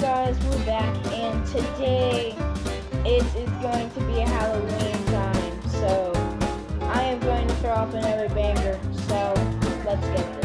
guys, we're back, and today it is going to be a Halloween time, so I am going to throw off another banger, so let's get it.